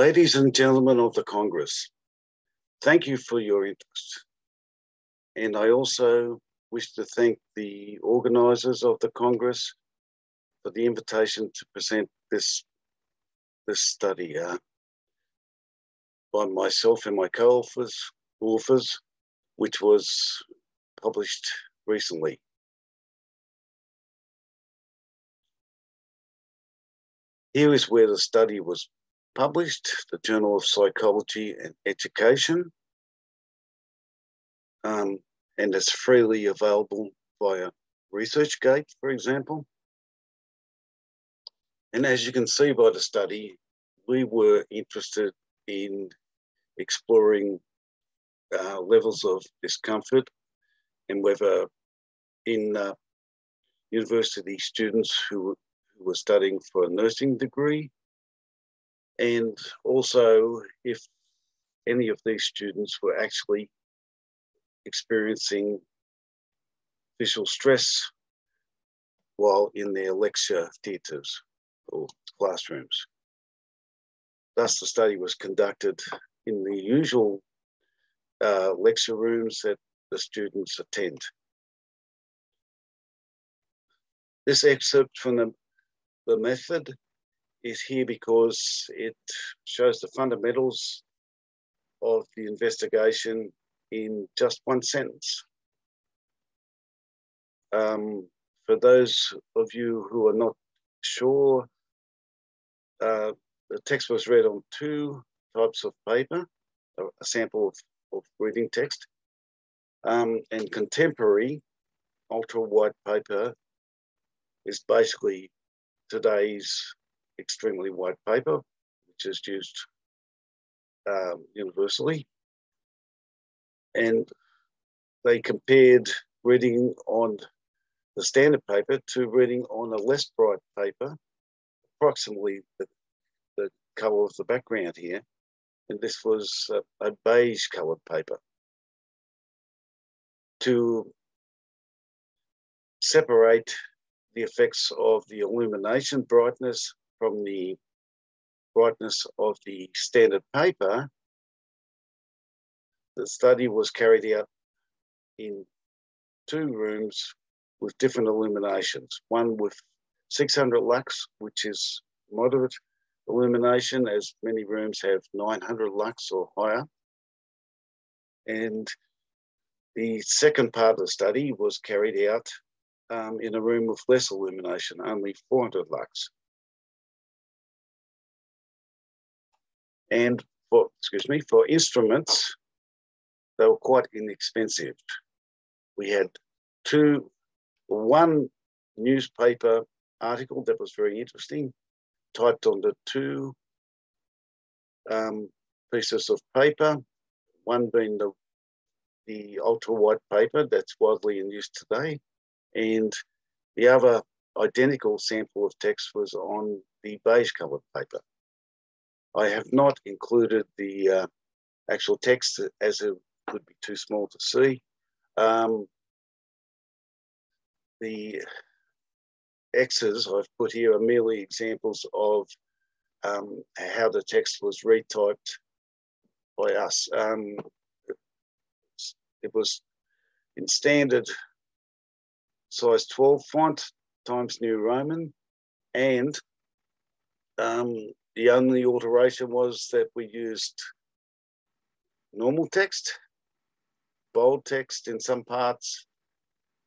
Ladies and gentlemen of the Congress, thank you for your interest. And I also wish to thank the organisers of the Congress for the invitation to present this, this study uh, by myself and my co-authors, authors, which was published recently. Here is where the study was published, the Journal of Psychology and Education, um, and it's freely available via ResearchGate, for example. And as you can see by the study, we were interested in exploring uh, levels of discomfort and whether in uh, university students who, who were studying for a nursing degree and also if any of these students were actually experiencing visual stress while in their lecture theatres or classrooms. Thus, the study was conducted in the usual uh, lecture rooms that the students attend. This excerpt from the, the method is here because it shows the fundamentals of the investigation in just one sentence. Um, for those of you who are not sure, uh, the text was read on two types of paper, a sample of, of reading text, um, and contemporary ultra white paper is basically today's extremely white paper, which is used um, universally. And they compared reading on the standard paper to reading on a less bright paper, approximately the, the color of the background here. And this was a, a beige colored paper. To separate the effects of the illumination brightness from the brightness of the standard paper, the study was carried out in two rooms with different illuminations. One with 600 lux, which is moderate illumination, as many rooms have 900 lux or higher. And the second part of the study was carried out um, in a room with less illumination, only 400 lux. And for, excuse me, for instruments, they were quite inexpensive. We had two, one newspaper article that was very interesting, typed onto two um, pieces of paper, one being the, the ultra white paper that's widely in use today, and the other identical sample of text was on the beige coloured paper. I have not included the uh, actual text as it would be too small to see. Um, the X's I've put here are merely examples of um, how the text was retyped by us. Um, it was in standard size 12 font Times New Roman and um, the only alteration was that we used normal text, bold text in some parts,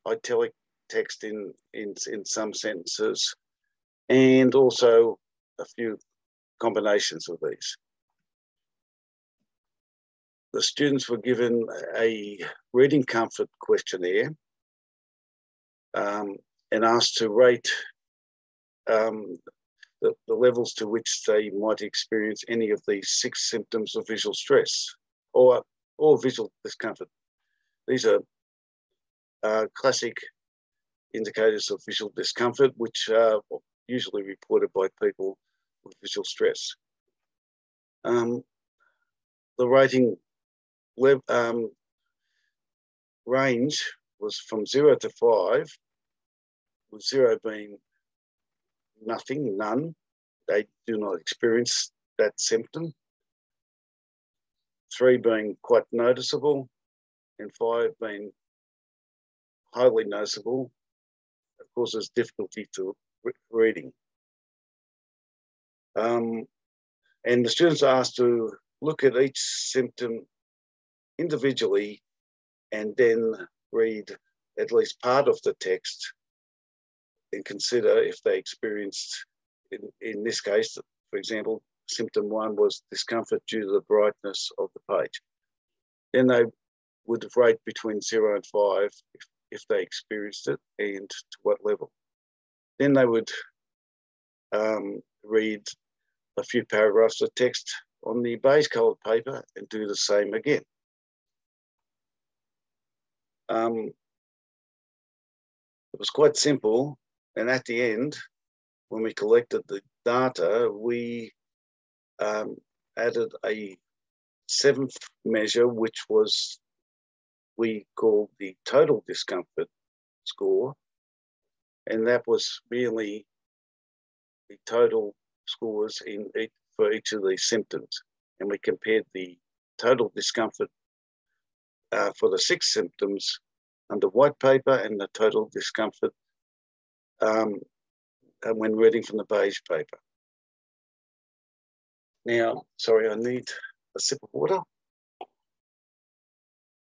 italic text in, in, in some sentences, and also a few combinations of these. The students were given a reading comfort questionnaire um, and asked to rate um, the, the levels to which they might experience any of these six symptoms of visual stress or, or visual discomfort. These are uh, classic indicators of visual discomfort, which are usually reported by people with visual stress. Um, the rating um, range was from zero to five, with zero being nothing, none. They do not experience that symptom. three being quite noticeable, and five being highly noticeable. It causes difficulty to reading. Um, and the students are asked to look at each symptom individually and then read at least part of the text and consider if they experienced, in, in this case, for example, symptom one was discomfort due to the brightness of the page. Then they would rate between zero and five if, if they experienced it and to what level. Then they would um, read a few paragraphs of text on the beige coloured paper and do the same again. Um, it was quite simple. And at the end, when we collected the data, we um, added a seventh measure, which was we called the total discomfort score. And that was really the total scores in each, for each of these symptoms. And we compared the total discomfort uh, for the six symptoms under white paper and the total discomfort um, when reading from the beige paper. Now, sorry, I need a sip of water.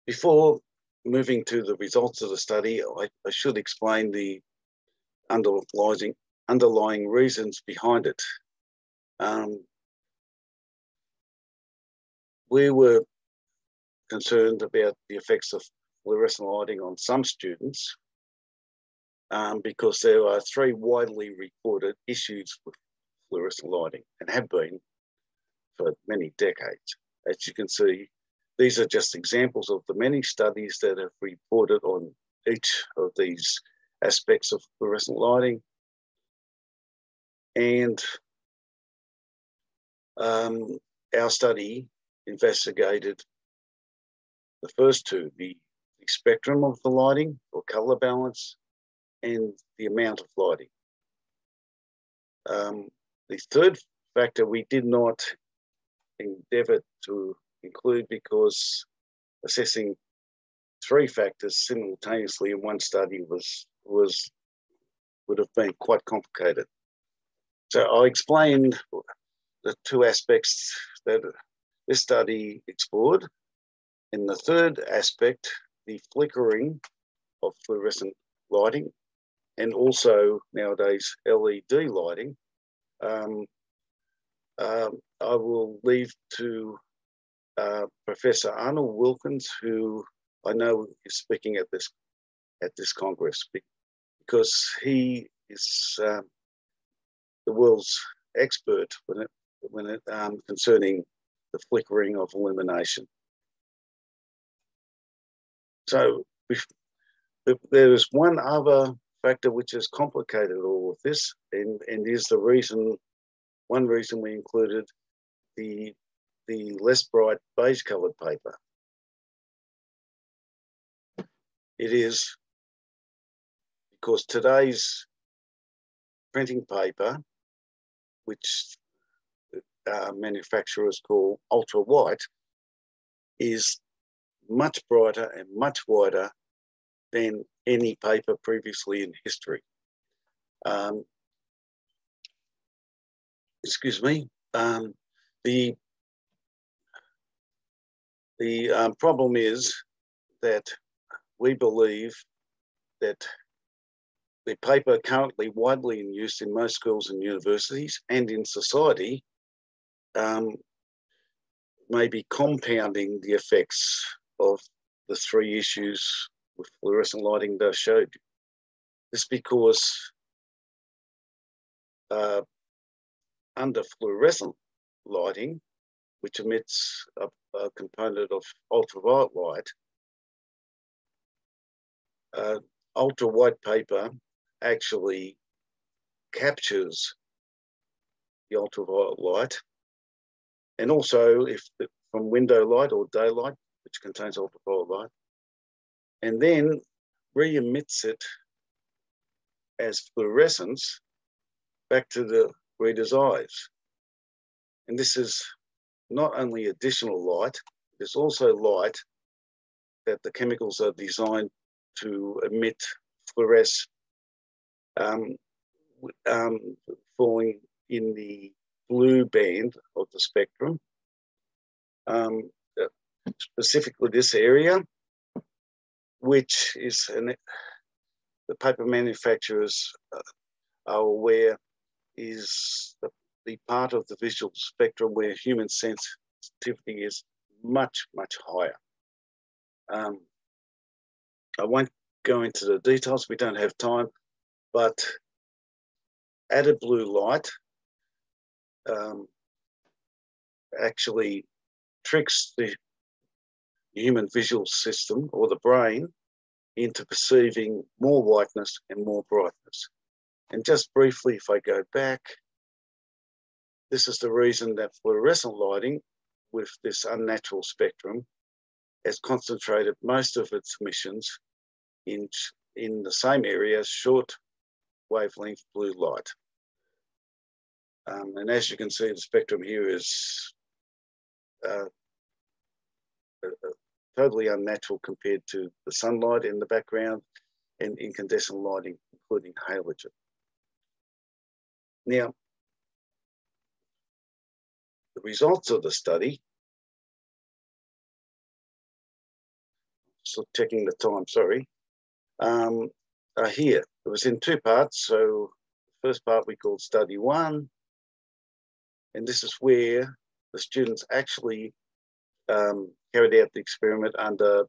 Before moving to the results of the study, I, I should explain the underlying, underlying reasons behind it. Um, we were concerned about the effects of fluorescent lighting on some students um, because there are three widely reported issues with fluorescent lighting and have been for many decades. As you can see, these are just examples of the many studies that have reported on each of these aspects of fluorescent lighting. And um, our study investigated the first two, the, the spectrum of the lighting or color balance and the amount of lighting. Um, the third factor we did not endeavor to include because assessing three factors simultaneously in one study was was would have been quite complicated. So I explained the two aspects that this study explored. In the third aspect, the flickering of fluorescent lighting and also nowadays LED lighting. Um, um, I will leave to uh, Professor Arnold Wilkins, who I know is speaking at this at this congress because he is um, the world's expert when it when it um, concerning the flickering of illumination. So there is one other factor which has complicated all of this, and, and is the reason, one reason we included the, the less bright beige coloured paper. It is because today's printing paper, which uh, manufacturers call ultra white, is much brighter and much wider than any paper previously in history. Um, excuse me. Um, the the um, problem is that we believe that the paper currently widely in use in most schools and universities and in society um, may be compounding the effects of the three issues with fluorescent lighting I showed. This because uh, under fluorescent lighting, which emits a, a component of ultraviolet light, uh, ultra white paper actually captures the ultraviolet light. And also, if the, from window light or daylight, which contains ultraviolet light, and then re-emits it as fluorescence back to the reader's eyes. And this is not only additional light, there's also light that the chemicals are designed to emit fluoresce um, um, falling in the blue band of the spectrum. Um, specifically this area, which is an, the paper manufacturers uh, are aware is the, the part of the visual spectrum where human sensitivity is much, much higher. Um, I won't go into the details, we don't have time, but added blue light um, actually tricks the human visual system or the brain into perceiving more whiteness and more brightness. And just briefly, if I go back, this is the reason that fluorescent lighting with this unnatural spectrum has concentrated most of its emissions in, in the same area, as short wavelength blue light. Um, and as you can see, the spectrum here is uh, totally unnatural compared to the sunlight in the background and incandescent lighting, including halogen. Now, the results of the study, so checking the time, sorry, um, are here. It was in two parts. So the first part we called study one, and this is where the students actually um, carried out the experiment under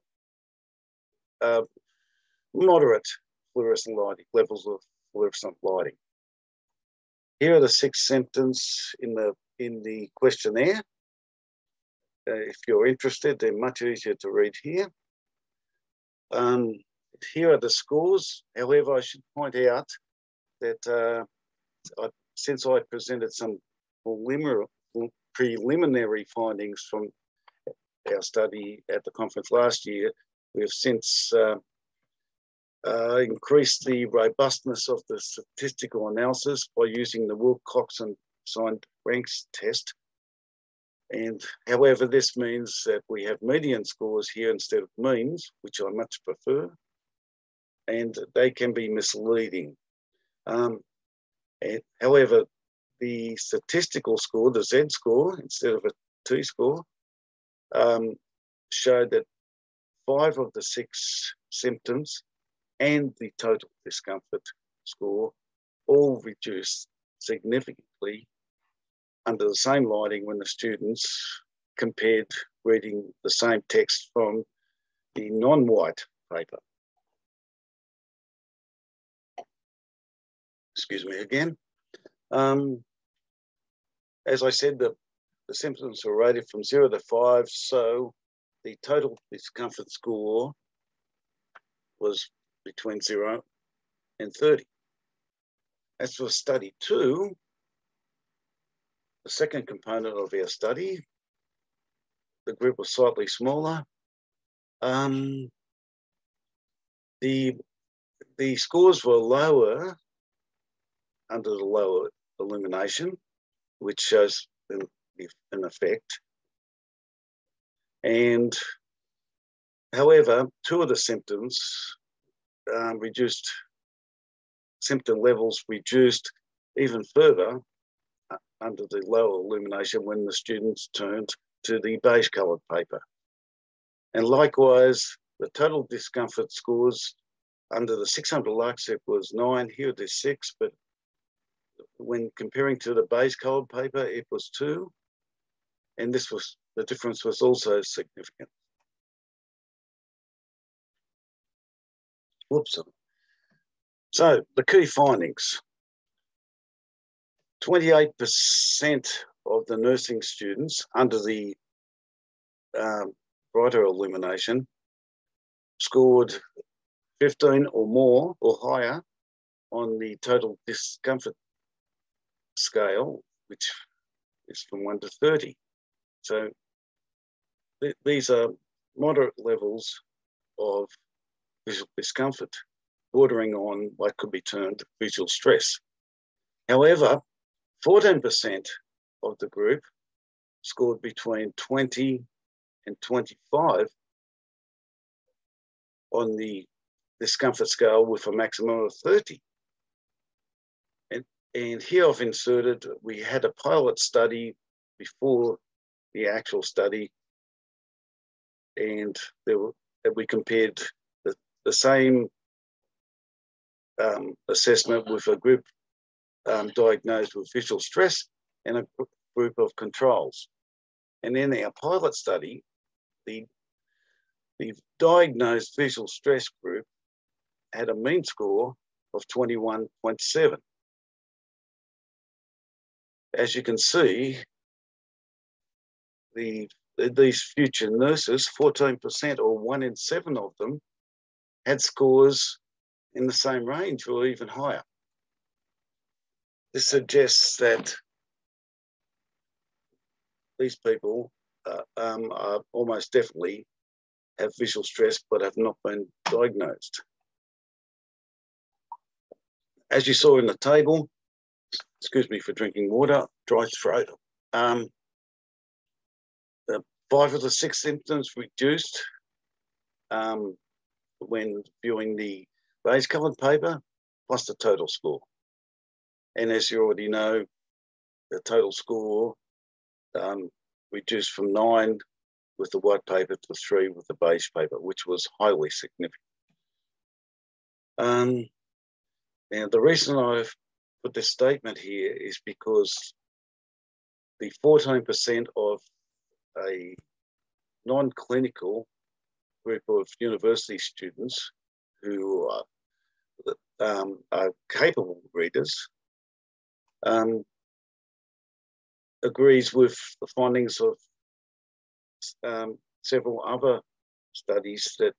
uh, moderate fluorescent lighting, levels of fluorescent lighting. Here are the six symptoms in the in the questionnaire. Uh, if you're interested, they're much easier to read here. Um, here are the scores. However, I should point out that uh, I, since I presented some preliminary findings from our study at the conference last year, we have since uh, uh, increased the robustness of the statistical analysis by using the Wilcoxon signed ranks test. And however, this means that we have median scores here instead of means, which I much prefer, and they can be misleading. Um, and however, the statistical score, the Z score, instead of a T score, um, showed that five of the six symptoms and the total discomfort score all reduced significantly under the same lighting when the students compared reading the same text from the non-white paper. Excuse me again. Um, as I said, the the symptoms were rated from zero to five, so the total discomfort score was between zero and 30. As for study two, the second component of our study, the group was slightly smaller. Um, the, the scores were lower under the lower illumination, which shows in effect. And however, two of the symptoms um, reduced, symptom levels reduced even further uh, under the lower illumination when the students turned to the beige coloured paper. And likewise, the total discomfort scores under the 600 lux, it was nine, here it is six, but when comparing to the beige coloured paper, it was two and this was the difference was also significant. Whoops. So the key findings. 28% of the nursing students under the um, brighter illumination scored 15 or more or higher on the total discomfort scale, which is from 1 to 30. So th these are moderate levels of visual discomfort, bordering on what could be termed visual stress. However, 14% of the group scored between 20 and 25 on the discomfort scale with a maximum of 30. And, and here I've inserted, we had a pilot study before the actual study, and there were, we compared the, the same um, assessment with a group um, diagnosed with visual stress and a group of controls. And in our pilot study, the, the diagnosed visual stress group had a mean score of 21.7. As you can see, the, these future nurses, 14% or one in seven of them, had scores in the same range or even higher. This suggests that these people uh, um, are almost definitely have visual stress but have not been diagnosed. As you saw in the table, excuse me for drinking water, dry throat, um, five of the six symptoms reduced um, when viewing the base coloured paper plus the total score. And as you already know, the total score um, reduced from nine with the white paper to three with the beige paper, which was highly significant. Um, now, the reason I've put this statement here is because the 14% of a non-clinical group of university students who are, um, are capable readers um, agrees with the findings of um, several other studies that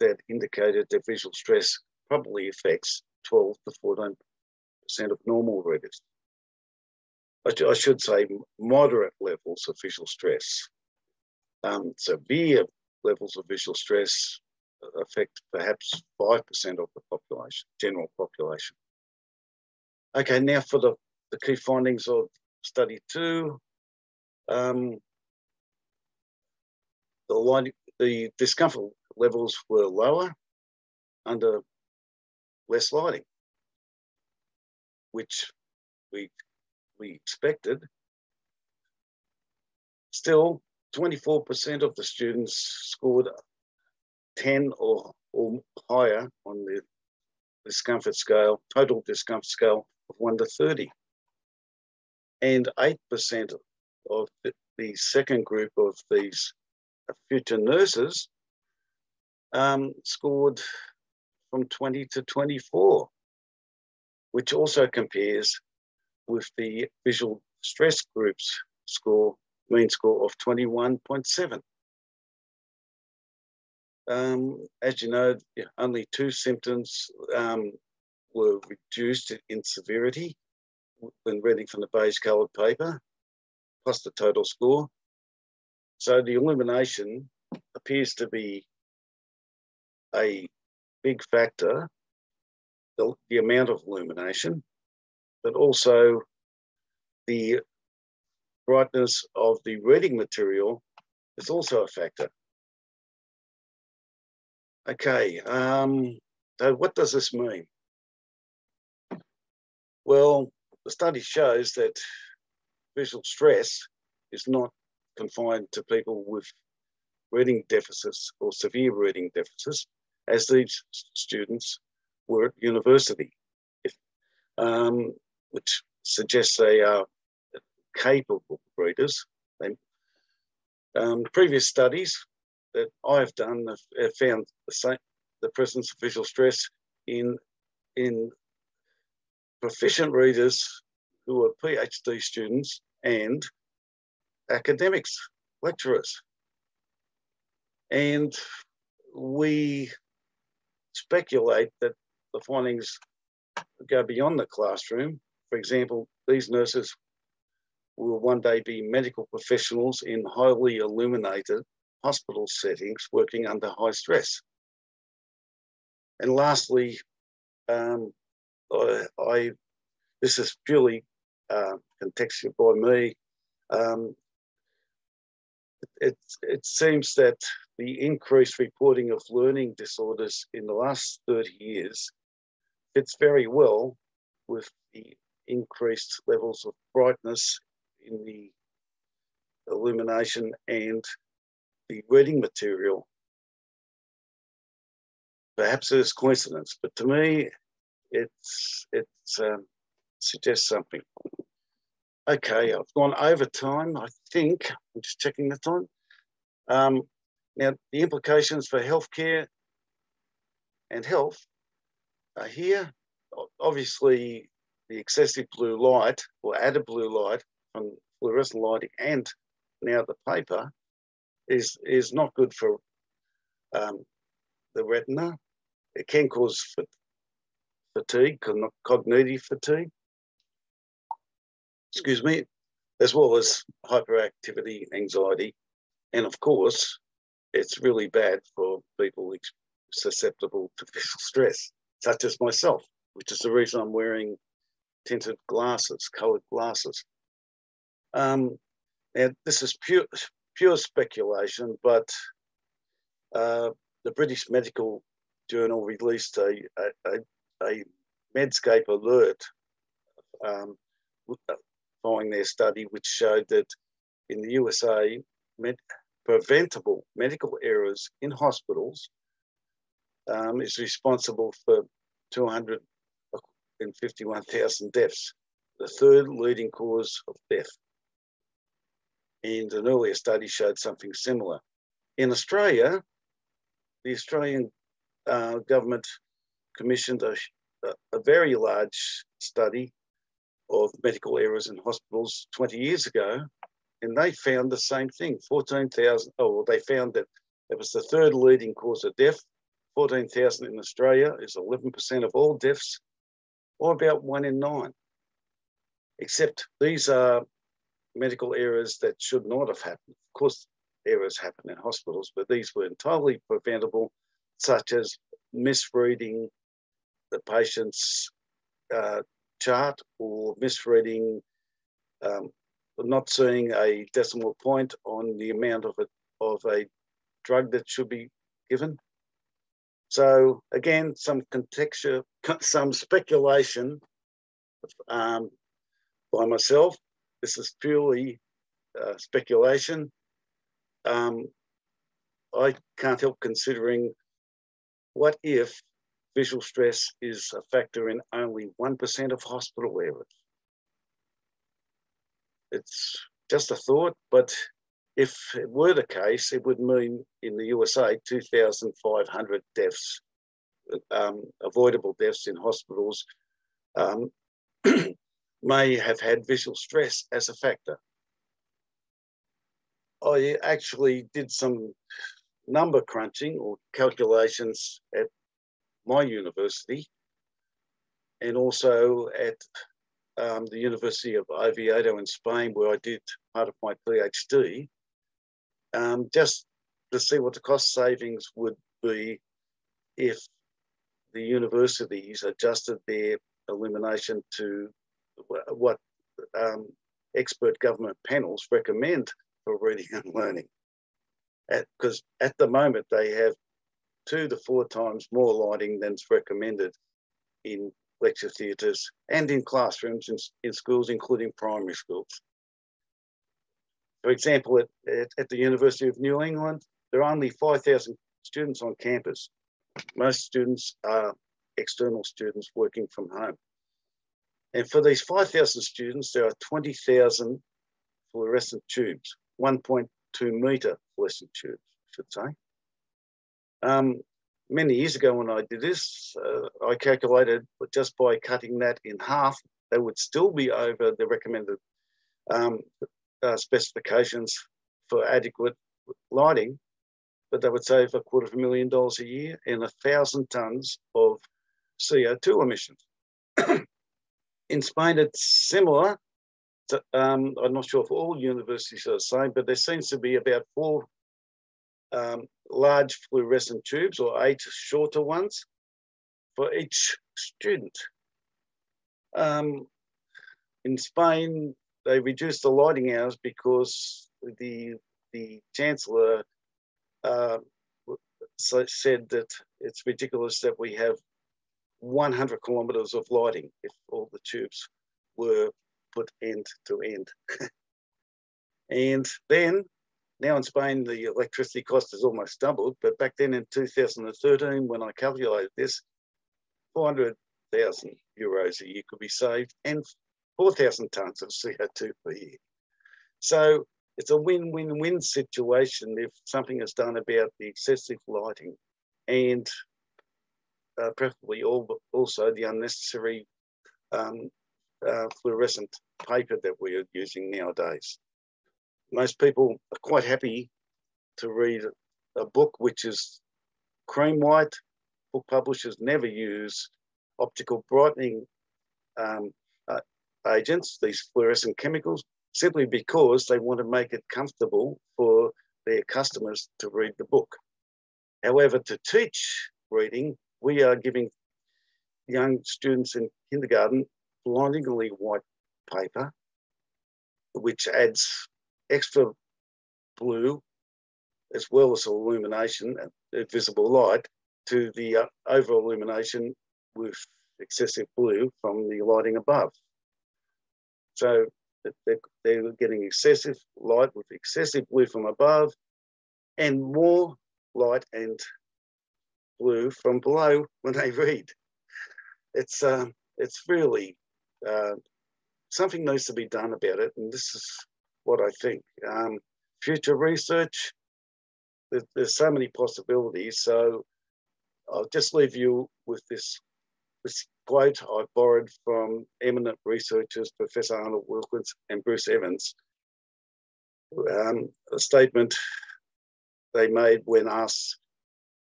that indicated that visual stress probably affects 12 to 14 percent of normal readers. I, should say moderate levels of visual stress. Um, severe levels of visual stress affect perhaps 5% of the population, general population. Okay, now for the, the key findings of study two, um, the, light, the discomfort levels were lower under less lighting, which we, we expected. Still, 24% of the students scored 10 or, or higher on the discomfort scale, total discomfort scale of 1 to 30 and 8% of the, second group of these future nurses um, scored from 20 to 24, which also compares with the visual stress group's score, mean score of 21.7. Um, as you know, only two symptoms um, were reduced in severity when reading from the beige coloured paper, plus the total score. So the illumination appears to be a big factor, the, the amount of illumination, but also the brightness of the reading material is also a factor. Okay, um, so what does this mean? Well, the study shows that visual stress is not confined to people with reading deficits or severe reading deficits, as these students were at university, if, um, which suggests they are capable readers. They, um, previous studies that I've done have, have found the, same, the presence of visual stress in in proficient readers who are PhD students and academics, lecturers. And we speculate that the findings go beyond the classroom. For example, these nurses will one day be medical professionals in highly illuminated hospital settings working under high stress. And lastly, um, I, I this is purely uh, contextual by me. Um, it, it seems that the increased reporting of learning disorders in the last 30 years fits very well with the increased levels of brightness in the illumination and the reading material. Perhaps it's coincidence, but to me, it's it's um, suggests something. Okay, I've gone over time. I think I'm just checking the time. Um, now, the implications for healthcare and health are here. Obviously, the excessive blue light or added blue light from fluorescent lighting and now the paper is is not good for um, the retina. It can cause fatigue, cognitive fatigue. Excuse me, as well as hyperactivity, anxiety, and of course, it's really bad for people susceptible to visual stress, such as myself, which is the reason I'm wearing tinted glasses, coloured glasses. Um, and this is pure pure speculation, but uh, the British Medical Journal released a a, a Medscape alert um, following their study, which showed that in the USA, med preventable medical errors in hospitals um, is responsible for 251,000 deaths, the third leading cause of death. And an earlier study showed something similar. In Australia, the Australian uh, government commissioned a, a very large study of medical errors in hospitals 20 years ago and they found the same thing 14,000. Oh, well, they found that it was the third leading cause of death. 14,000 in Australia is 11% of all deaths, or about one in nine. Except these are medical errors that should not have happened. Of course, errors happen in hospitals, but these were entirely preventable, such as misreading the patient's uh, chart or misreading um, not seeing a decimal point on the amount of a, of a drug that should be given. So again, some contextual, some speculation um, by myself. This is purely uh, speculation. Um, I can't help considering what if visual stress is a factor in only 1% of hospital errors? it's just a thought, but if it were the case, it would mean in the USA 2,500 deaths, um, avoidable deaths in hospitals, um, may have had visual stress as a factor. I actually did some number crunching or calculations at my university and also at um, the University of Oviedo in Spain, where I did part of my PhD, um, just to see what the cost savings would be if the universities adjusted their illumination to what um, expert government panels recommend for reading and learning. Because at, at the moment, they have two to four times more lighting than's recommended in lecture theatres, and in classrooms in, in schools, including primary schools. For example, at, at, at the University of New England, there are only 5,000 students on campus. Most students are external students working from home. And for these 5,000 students, there are 20,000 fluorescent tubes, 1.2 metre fluorescent tubes, I should say. Um, many years ago when I did this, uh, I calculated that just by cutting that in half, they would still be over the recommended um, uh, specifications for adequate lighting, but they would save a quarter of a million dollars a year and a thousand tons of CO2 emissions. in Spain, it's similar. To, um, I'm not sure if all universities are the same, but there seems to be about four um, large fluorescent tubes or eight shorter ones for each student. Um, in Spain, they reduced the lighting hours because the the Chancellor uh, said that it's ridiculous that we have 100 kilometres of lighting if all the tubes were put end to end. and then, now in Spain, the electricity cost has almost doubled, but back then in 2013, when I calculated this, 400,000 euros a year could be saved and 4,000 tonnes of CO2 per year. So it's a win-win-win situation if something is done about the excessive lighting and uh, preferably all, also the unnecessary um, uh, fluorescent paper that we are using nowadays. Most people are quite happy to read a book which is cream white. Book publishers never use optical brightening um, uh, agents, these fluorescent chemicals, simply because they want to make it comfortable for their customers to read the book. However, to teach reading, we are giving young students in kindergarten blindingly white paper, which adds extra blue as well as illumination, uh, visible light, to the uh, over illumination with excessive blue from the lighting above. So they're, they're getting excessive light with excessive blue from above and more light and blue from below when they read. It's, uh, it's really uh, something needs to be done about it. And this is what I think. Um, future research, there, there's so many possibilities. So I'll just leave you with this, this quote I borrowed from eminent researchers, Professor Arnold Wilkins and Bruce Evans. Um, a statement they made when asked,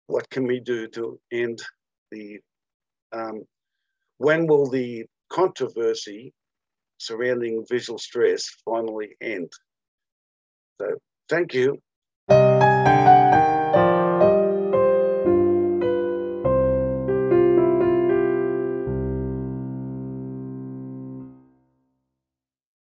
what can we do to end the, um, when will the controversy surrounding visual stress finally end? So thank you.